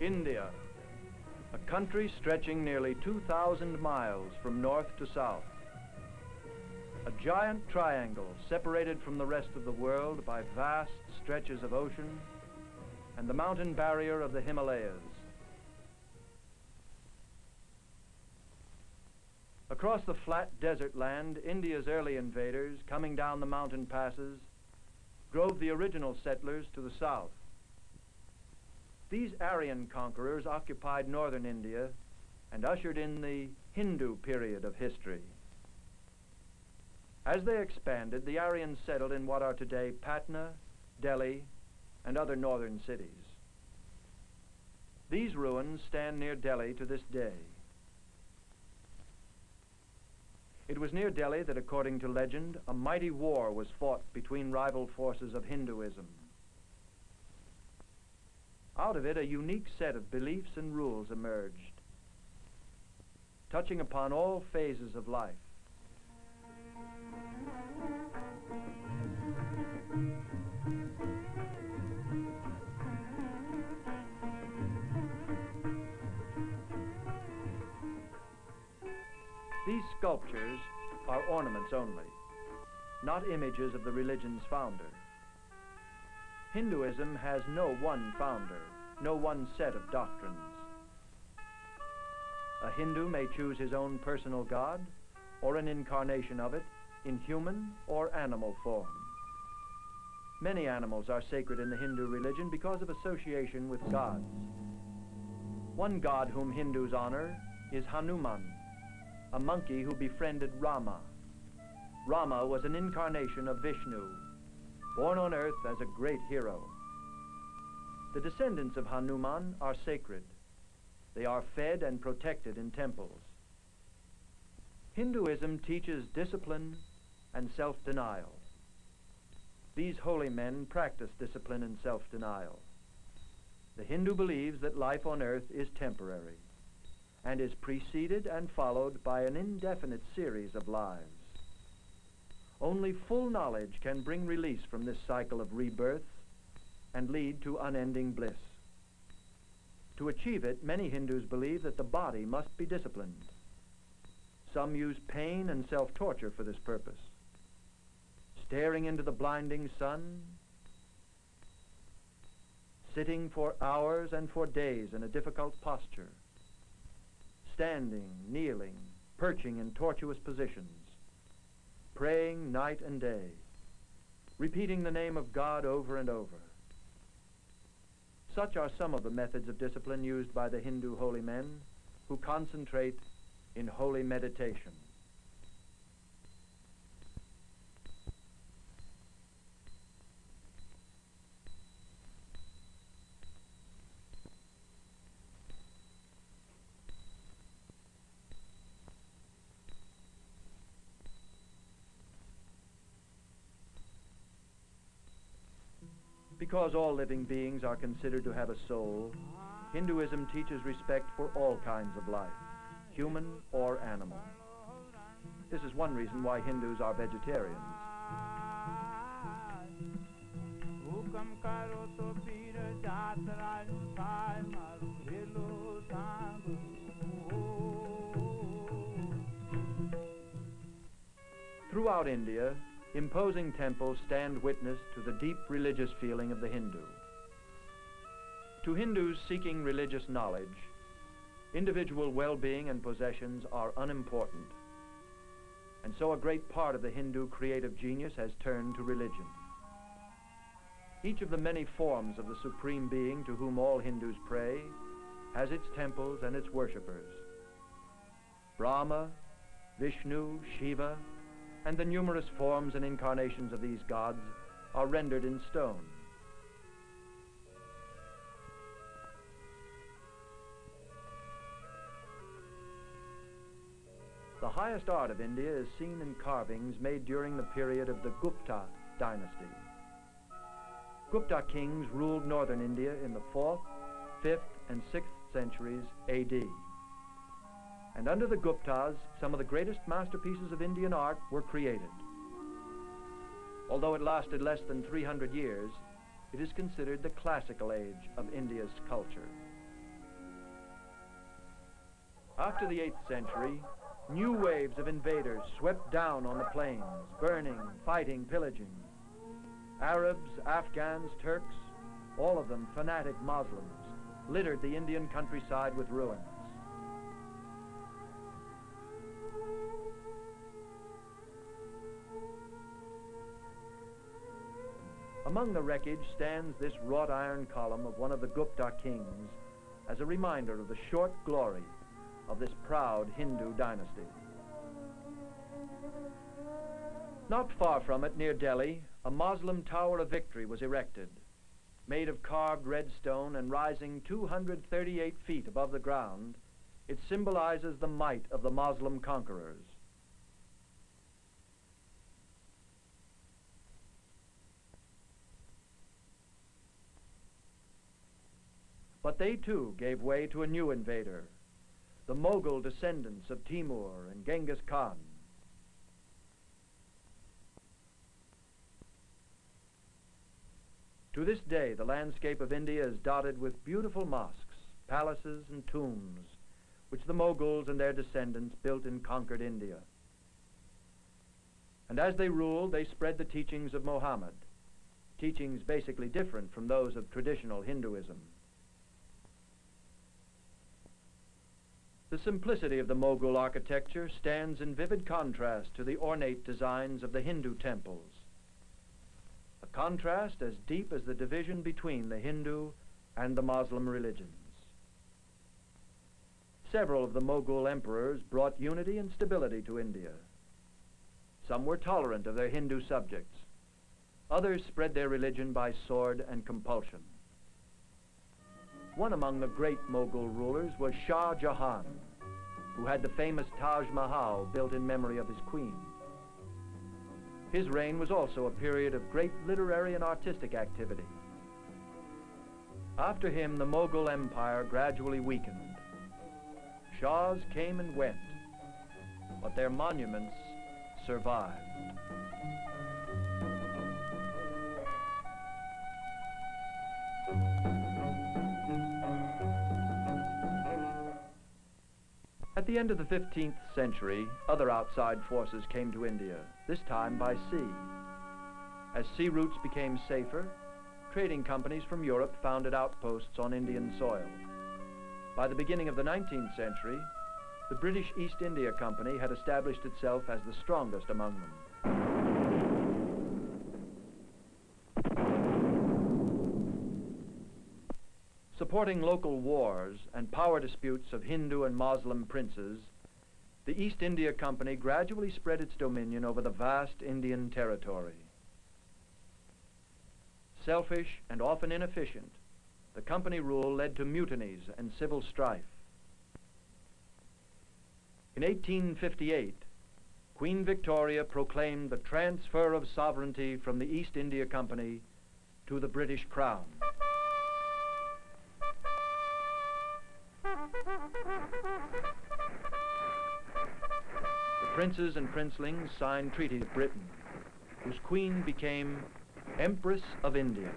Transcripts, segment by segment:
India, a country stretching nearly 2,000 miles from north to south. A giant triangle separated from the rest of the world by vast stretches of ocean and the mountain barrier of the Himalayas. Across the flat desert land, India's early invaders, coming down the mountain passes, drove the original settlers to the south. These Aryan conquerors occupied northern India and ushered in the Hindu period of history. As they expanded, the Aryans settled in what are today Patna, Delhi, and other northern cities. These ruins stand near Delhi to this day. It was near Delhi that, according to legend, a mighty war was fought between rival forces of Hinduism. Out of it, a unique set of beliefs and rules emerged, touching upon all phases of life. These sculptures are ornaments only, not images of the religion's founder. Hinduism has no one founder, no one set of doctrines. A Hindu may choose his own personal god or an incarnation of it in human or animal form. Many animals are sacred in the Hindu religion because of association with gods. One god whom Hindus honor is Hanuman, a monkey who befriended Rama. Rama was an incarnation of Vishnu, born on earth as a great hero. The descendants of Hanuman are sacred. They are fed and protected in temples. Hinduism teaches discipline and self-denial. These holy men practice discipline and self-denial. The Hindu believes that life on earth is temporary and is preceded and followed by an indefinite series of lives. Only full knowledge can bring release from this cycle of rebirth and lead to unending bliss. To achieve it, many Hindus believe that the body must be disciplined. Some use pain and self-torture for this purpose. Staring into the blinding sun, sitting for hours and for days in a difficult posture, standing, kneeling, perching in tortuous positions, praying night and day, repeating the name of God over and over. Such are some of the methods of discipline used by the Hindu holy men who concentrate in holy meditation. Because all living beings are considered to have a soul, Hinduism teaches respect for all kinds of life, human or animal. This is one reason why Hindus are vegetarians. Throughout India, imposing temples stand witness to the deep religious feeling of the Hindu. To Hindus seeking religious knowledge, individual well-being and possessions are unimportant. And so a great part of the Hindu creative genius has turned to religion. Each of the many forms of the Supreme Being to whom all Hindus pray has its temples and its worshippers. Brahma, Vishnu, Shiva, and the numerous forms and incarnations of these gods are rendered in stone. The highest art of India is seen in carvings made during the period of the Gupta dynasty. Gupta kings ruled northern India in the 4th, 5th, and 6th centuries AD. And under the Guptas, some of the greatest masterpieces of Indian art were created. Although it lasted less than 300 years, it is considered the classical age of India's culture. After the 8th century, new waves of invaders swept down on the plains, burning, fighting, pillaging. Arabs, Afghans, Turks, all of them fanatic Muslims, littered the Indian countryside with ruins. Among the wreckage stands this wrought iron column of one of the Gupta kings as a reminder of the short glory of this proud Hindu dynasty. Not far from it, near Delhi, a Moslem Tower of Victory was erected, made of carved red stone and rising 238 feet above the ground. It symbolizes the might of the Moslem conquerors. But they too gave way to a new invader, the Mughal descendants of Timur and Genghis Khan. To this day, the landscape of India is dotted with beautiful mosques, palaces, and tombs, which the Mughals and their descendants built in conquered India. And as they ruled, they spread the teachings of Mohammed, teachings basically different from those of traditional Hinduism. The simplicity of the Mughal architecture stands in vivid contrast to the ornate designs of the Hindu temples a contrast as deep as the division between the Hindu and the Muslim religions. Several of the Mughal emperors brought unity and stability to India. Some were tolerant of their Hindu subjects. Others spread their religion by sword and compulsion. One among the great Mughal rulers was Shah Jahan, who had the famous Taj Mahal built in memory of his queen. His reign was also a period of great literary and artistic activity. After him, the Mughal Empire gradually weakened. Shahs came and went, but their monuments survived. At the end of the 15th century, other outside forces came to India, this time by sea. As sea routes became safer, trading companies from Europe founded outposts on Indian soil. By the beginning of the 19th century, the British East India Company had established itself as the strongest among them. Supporting local wars and power disputes of Hindu and Muslim princes, the East India Company gradually spread its dominion over the vast Indian territory. Selfish and often inefficient, the company rule led to mutinies and civil strife. In 1858, Queen Victoria proclaimed the transfer of sovereignty from the East India Company to the British Crown. Princes and princelings signed treaties with Britain, whose queen became Empress of India.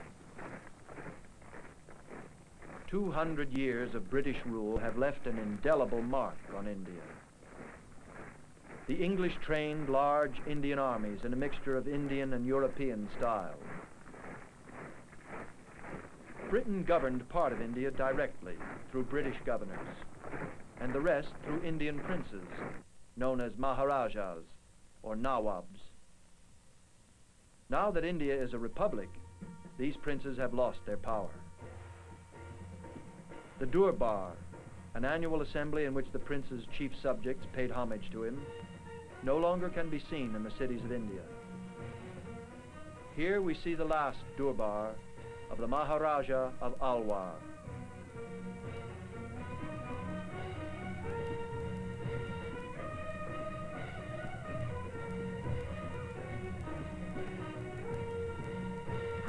200 years of British rule have left an indelible mark on India. The English trained large Indian armies in a mixture of Indian and European style. Britain governed part of India directly through British governors, and the rest through Indian princes, known as Maharajas or Nawabs. Now that India is a republic, these princes have lost their power. The Durbar, an annual assembly in which the prince's chief subjects paid homage to him, no longer can be seen in the cities of India. Here we see the last Durbar of the Maharaja of Alwar.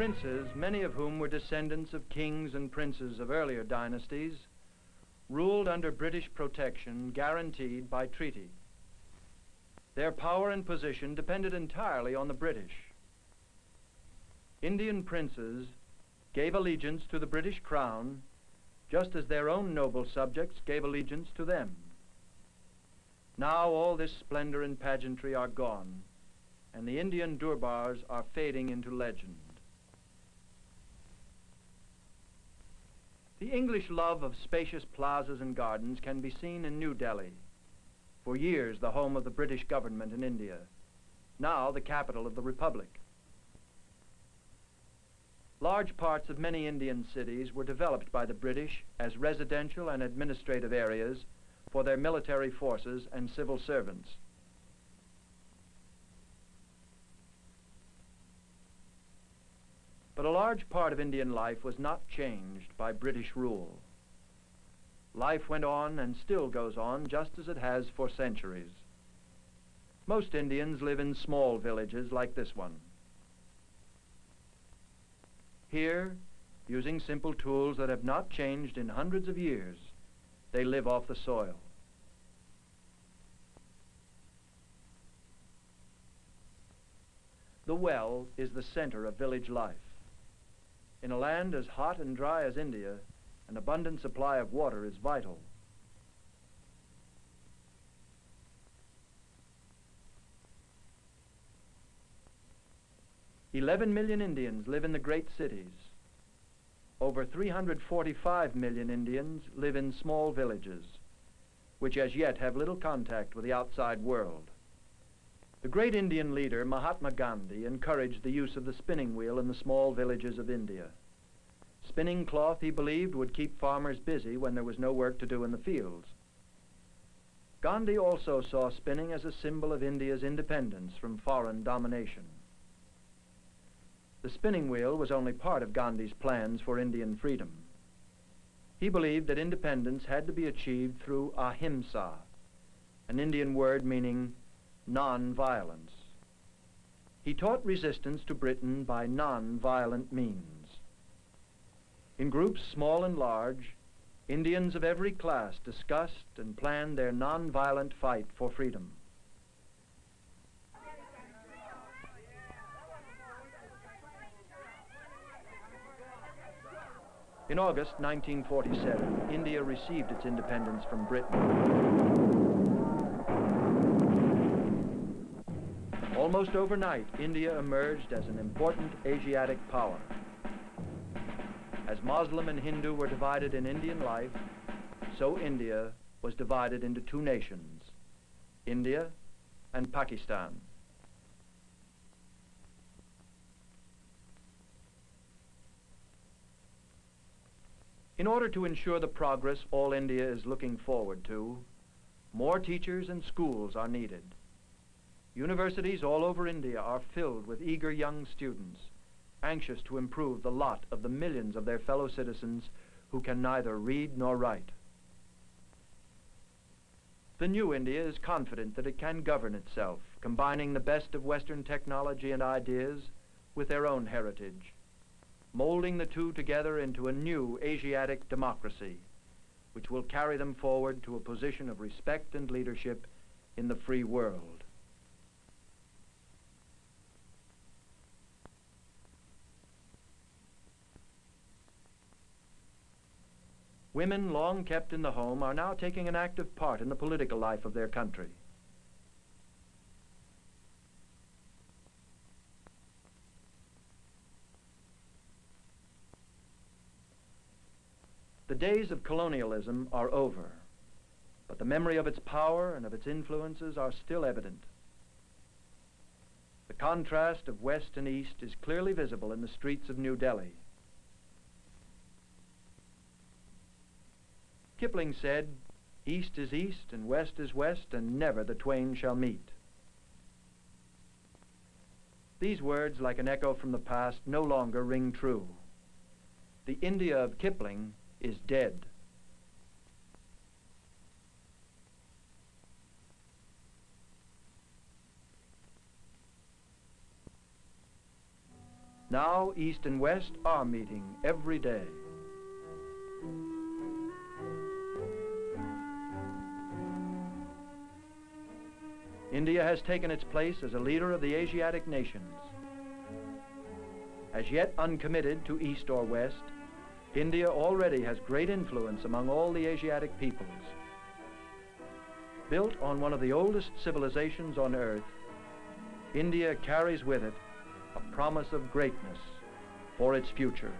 Princes, many of whom were descendants of kings and princes of earlier dynasties, ruled under British protection guaranteed by treaty. Their power and position depended entirely on the British. Indian princes gave allegiance to the British crown just as their own noble subjects gave allegiance to them. Now all this splendor and pageantry are gone, and the Indian Durbars are fading into legend. The English love of spacious plazas and gardens can be seen in New Delhi, for years the home of the British government in India, now the capital of the Republic. Large parts of many Indian cities were developed by the British as residential and administrative areas for their military forces and civil servants. But a large part of Indian life was not changed by British rule. Life went on and still goes on just as it has for centuries. Most Indians live in small villages like this one. Here, using simple tools that have not changed in hundreds of years, they live off the soil. The well is the center of village life. In a land as hot and dry as India, an abundant supply of water is vital. Eleven million Indians live in the great cities. Over 345 million Indians live in small villages, which as yet have little contact with the outside world. The great Indian leader, Mahatma Gandhi, encouraged the use of the spinning wheel in the small villages of India. Spinning cloth, he believed, would keep farmers busy when there was no work to do in the fields. Gandhi also saw spinning as a symbol of India's independence from foreign domination. The spinning wheel was only part of Gandhi's plans for Indian freedom. He believed that independence had to be achieved through ahimsa, an Indian word meaning non-violence. He taught resistance to Britain by non-violent means. In groups small and large, Indians of every class discussed and planned their non-violent fight for freedom. In August 1947, India received its independence from Britain. Almost overnight, India emerged as an important Asiatic power. As Muslim and Hindu were divided in Indian life, so India was divided into two nations, India and Pakistan. In order to ensure the progress all India is looking forward to, more teachers and schools are needed. Universities all over India are filled with eager young students, anxious to improve the lot of the millions of their fellow citizens who can neither read nor write. The new India is confident that it can govern itself, combining the best of Western technology and ideas with their own heritage, molding the two together into a new Asiatic democracy, which will carry them forward to a position of respect and leadership in the free world. Women long kept in the home are now taking an active part in the political life of their country. The days of colonialism are over, but the memory of its power and of its influences are still evident. The contrast of West and East is clearly visible in the streets of New Delhi. Kipling said, East is East and West is West, and never the twain shall meet. These words, like an echo from the past, no longer ring true. The India of Kipling is dead. Now East and West are meeting every day. India has taken its place as a leader of the Asiatic nations. As yet uncommitted to East or West, India already has great influence among all the Asiatic peoples. Built on one of the oldest civilizations on earth, India carries with it a promise of greatness for its future.